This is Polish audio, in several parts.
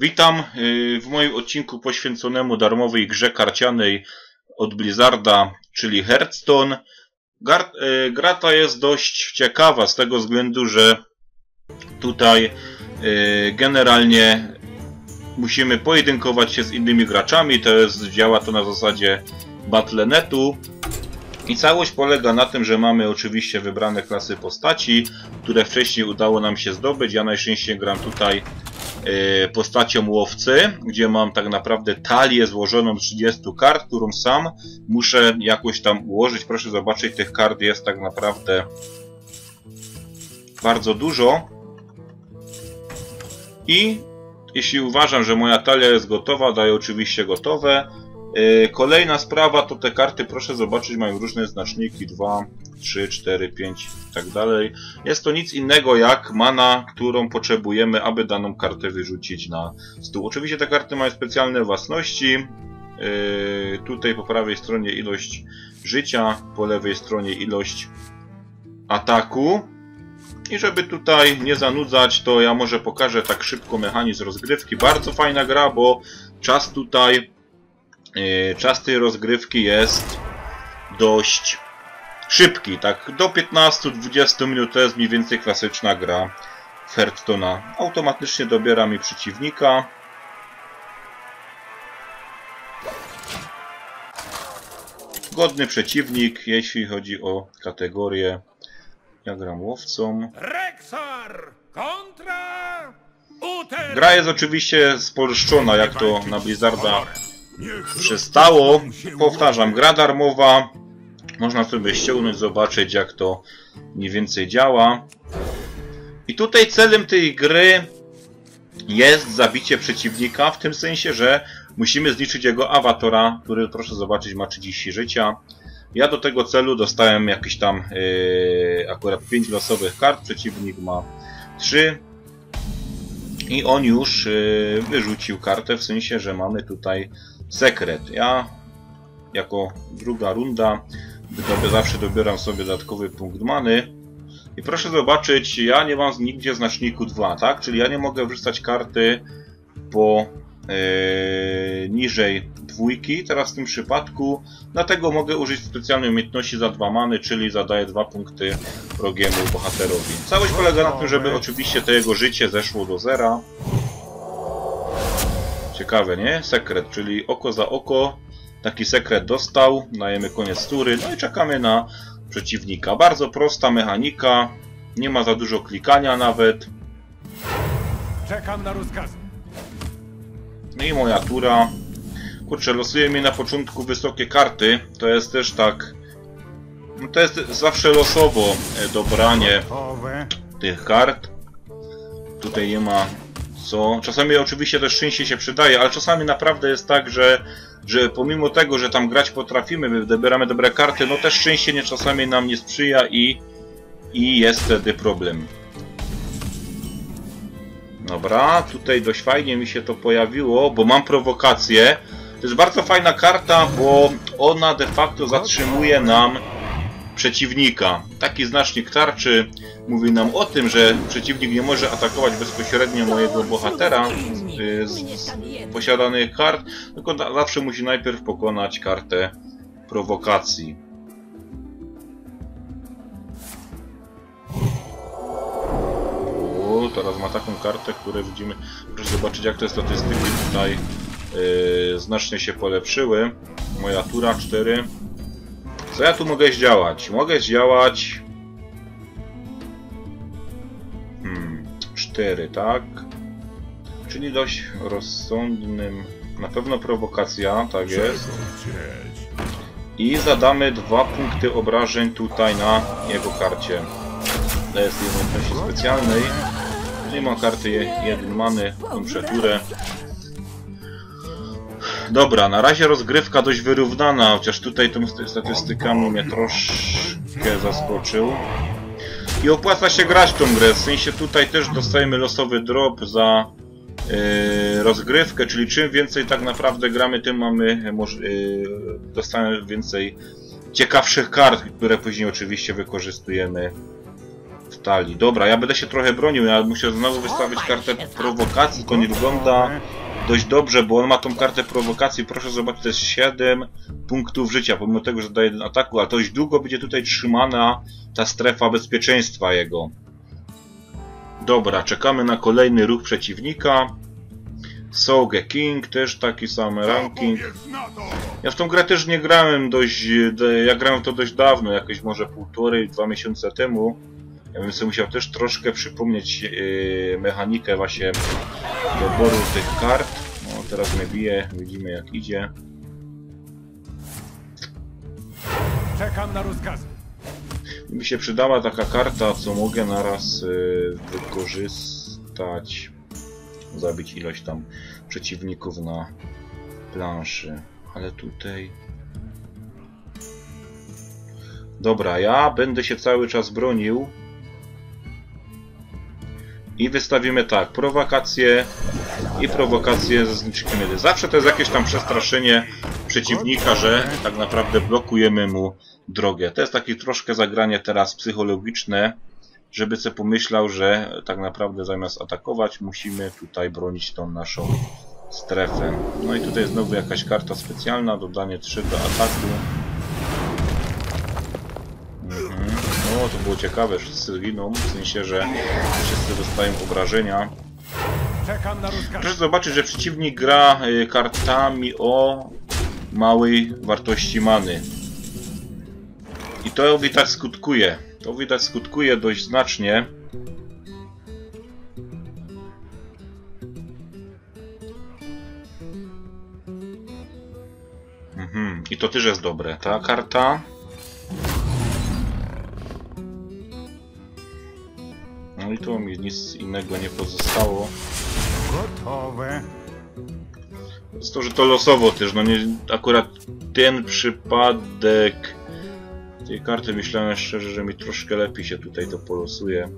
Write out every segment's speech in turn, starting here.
Witam y, w moim odcinku poświęconemu darmowej grze karcianej od Blizzarda, czyli Hearthstone. Y, gra ta jest dość ciekawa z tego względu, że tutaj y, generalnie musimy pojedynkować się z innymi graczami, to jest, działa to na zasadzie Battlenetu. I całość polega na tym, że mamy oczywiście wybrane klasy postaci, które wcześniej udało nam się zdobyć. Ja najczęściej gram tutaj postacią łowcy, gdzie mam tak naprawdę talię złożoną z 30 kart, którą sam muszę jakoś tam ułożyć. Proszę zobaczyć, tych kart jest tak naprawdę bardzo dużo. I jeśli uważam, że moja talia jest gotowa, daję oczywiście gotowe. Yy, Kolejna sprawa to te karty, proszę zobaczyć, mają różne znaczniki 2, 3, 4, 5 i tak dalej. Jest to nic innego jak mana, którą potrzebujemy, aby daną kartę wyrzucić na stół. Oczywiście te karty mają specjalne własności. Yy, Tutaj po prawej stronie ilość życia, po lewej stronie ilość ataku. I żeby tutaj nie zanudzać, to ja może pokażę tak szybko mechanizm rozgrywki. Bardzo fajna gra, bo czas tutaj czas tej rozgrywki jest dość szybki, tak do 15-20 minut to jest mniej więcej klasyczna gra Hearthstone'a. Automatycznie dobiera mi przeciwnika. Godny przeciwnik, jeśli chodzi o kategorię. Ja gram łowcą. Gra jest oczywiście spolszczona, jak to na Blizzarda przystało. Powtarzam, gra darmowa. Można sobie ściągnąć, zobaczyć jak to mniej więcej działa. I tutaj celem tej gry jest zabicie przeciwnika, w tym sensie, że musimy zniszczyć jego awatora, który proszę zobaczyć ma 30 życia. Ja do tego celu dostałem jakieś tam yy, akurat 5 losowych kart, przeciwnik ma 3. I on już yy, wyrzucił kartę, w sensie, że mamy tutaj sekret. Ja jako druga runda dobię, zawsze dobieram sobie dodatkowy punkt many. I proszę zobaczyć, ja nie mam nigdzie znaczniku 2, tak? Czyli ja nie mogę wrzucać karty po yy, niżej dwójki, teraz w tym przypadku. Dlatego mogę użyć specjalnej umiejętności za dwa many, czyli zadaję dwa punkty wrogiemu bohaterowi. Całość polega na tym, żeby oczywiście to jego życie zeszło do zera. Ciekawe, nie? Sekret, czyli oko za oko. Taki sekret dostał. Dajemy koniec tury. No i czekamy na przeciwnika. Bardzo prosta mechanika. Nie ma za dużo klikania nawet. Czekam na rozkazy. No i moja tura. Kurczę, losuje mi na początku wysokie karty. To jest też tak... No to jest zawsze losowo e, dobranie tych kart. Tutaj nie ma co. Czasami oczywiście też szczęście się przydaje, ale czasami naprawdę jest tak, że, że pomimo tego, że tam grać potrafimy, my dobieramy dobre karty, no też szczęście nie czasami nam nie sprzyja i, i jest wtedy problem. Dobra, tutaj dość fajnie mi się to pojawiło, bo mam prowokację. To jest bardzo fajna karta, bo ona de facto zatrzymuje nam przeciwnika. Taki znacznik tarczy mówi nam o tym, że przeciwnik nie może atakować bezpośrednio mojego bohatera y, z, z posiadanych kart, tylko da, zawsze musi najpierw pokonać kartę prowokacji. O, teraz ma taką kartę, którą widzimy. Proszę zobaczyć, jak te statystyki tutaj y, znacznie się polepszyły. Moja tura 4. Co ja tu mogę zdziałać? Mogę zdziałać... Hmm, 4, tak? Czyli dość rozsądnym... Na pewno prowokacja, tak jest. I zadamy dwa punkty obrażeń tutaj na jego karcie. To jest umiejętności specjalnej. Nie ma karty 1 many, tą turę. Dobra, na razie rozgrywka dość wyrównana, chociaż tutaj tą st- statystykami mnie troszkę zaskoczył. I opłaca się grać w tą grę, w sensie tutaj też dostajemy losowy drop za yy, rozgrywkę, czyli czym więcej tak naprawdę gramy, tym mamy, yy, dostajemy więcej ciekawszych kart, które później oczywiście wykorzystujemy w talii. Dobra, ja będę się trochę bronił, ja muszę znowu wystawić kartę prowokacji, to nie wygląda dość dobrze, bo on ma tą kartę prowokacji, proszę zobaczyć, to jest 7 punktów życia, pomimo tego, że daje jeden ataku, a dość długo będzie tutaj trzymana ta strefa bezpieczeństwa jego. Dobra, czekamy na kolejny ruch przeciwnika. Soge King, też taki sam ranking. Ja w tą grę też nie grałem dość, ja grałem to dość dawno, jakieś może półtorej, dwa miesiące temu. Ja bym sobie musiał też troszkę przypomnieć yy, mechanikę właśnie doboru tych kart. No teraz mnie bije, widzimy jak idzie. Czekam na rozkazy. Mi się przydała taka karta, co mogę naraz yy, wykorzystać. Zabić ilość tam przeciwników na planszy. Ale tutaj... Dobra, ja będę się cały czas bronił. I wystawimy tak, prowokacje i prowokacje ze zniczkiem 1. Zawsze to jest jakieś tam przestraszenie przeciwnika, że tak naprawdę blokujemy mu drogę. To jest takie troszkę zagranie teraz psychologiczne, żeby sobie pomyślał, że tak naprawdę zamiast atakować musimy tutaj bronić tą naszą strefę. No i tutaj znowu jakaś karta specjalna, dodanie 3 do ataku. To było ciekawe, wszyscy giną, w sensie, że wszyscy dostają obrażenia. Proszę zobaczyć, że przeciwnik gra y, kartami o małej wartości many. I to widać skutkuje. To widać skutkuje dość znacznie. Mhm. I to też jest dobre. Ta karta. I tu mi nic innego nie pozostało. Gotowe. Jest to, że to losowo też, no nie, akurat ten przypadek tej karty myślałem szczerze, że mi troszkę lepiej się tutaj to polosuje.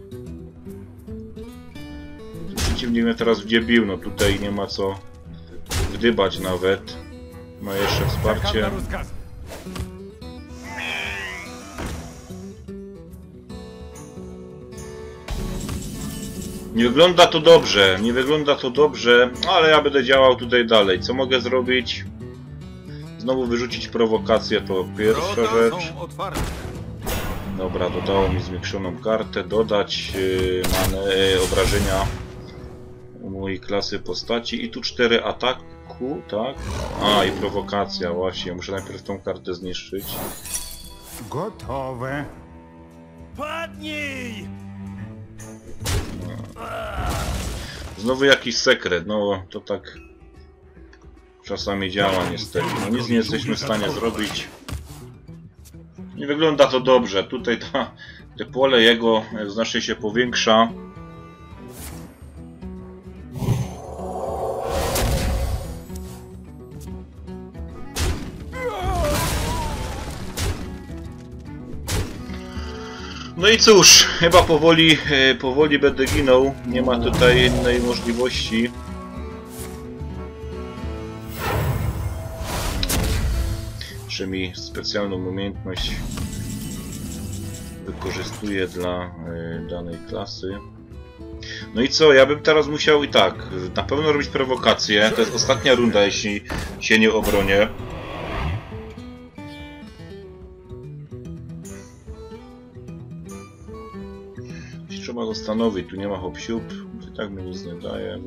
Przeciwnik mnie teraz wdziebił, no tutaj nie ma co wdybać nawet. Ma jeszcze wsparcie. Nie wygląda to dobrze, nie wygląda to dobrze, ale ja będę działał tutaj dalej. Co mogę zrobić? Znowu wyrzucić prowokację, to pierwsza rzecz. Dobra, dodało mi zwiększoną kartę, dodać yy, manę, yy, obrażenia u mojej klasy postaci i tu cztery ataku, tak? A, i prowokacja, właśnie, muszę najpierw tą kartę zniszczyć. Gotowe. Padnij! Znowu jakiś sekret, no to tak czasami działa niestety. No nic nie jesteśmy w stanie zrobić. Nie wygląda to dobrze. Tutaj ta, te pole jego znacznie się powiększa. No i cóż, chyba powoli, e, powoli będę ginął. Nie ma tutaj innej możliwości. Że mi specjalną umiejętność wykorzystuję dla e, danej klasy. No i co, ja bym teraz musiał i tak, na pewno robić prowokację. To jest ostatnia runda, jeśli się nie obronię. Trzeba zastanowić, tu nie ma hop siup, i tak mi nic nie daje.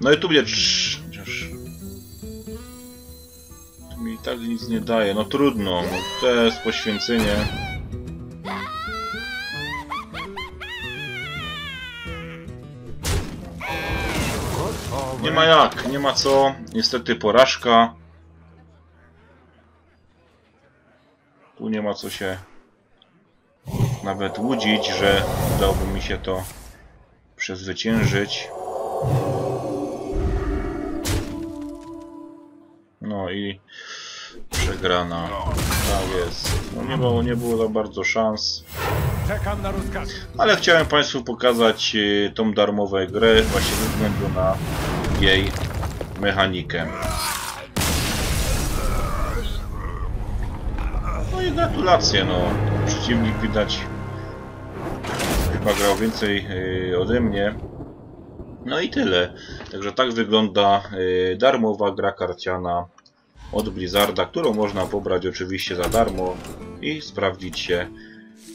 No i tu będzie chociaż... To mi i tak nic nie daje, no trudno, no to jest poświęcenie. Ma jak, nie ma co. Niestety porażka. Tu nie ma co się nawet łudzić, że udałoby mi się to przezwyciężyć. No i przegrana. Tak jest. No nie było, nie było za bardzo szans. Ale chciałem Państwu pokazać e, tą darmową grę właśnie ze względu na jej mechanikę. No i gratulacje, no. Przeciwnik widać chyba grał więcej yy, ode mnie. No i tyle. Także tak wygląda yy, darmowa gra karciana od Blizzarda, którą można pobrać oczywiście za darmo i sprawdzić się,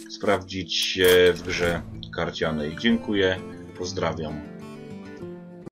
sprawdzić się w grze karcianej. Dziękuję, pozdrawiam.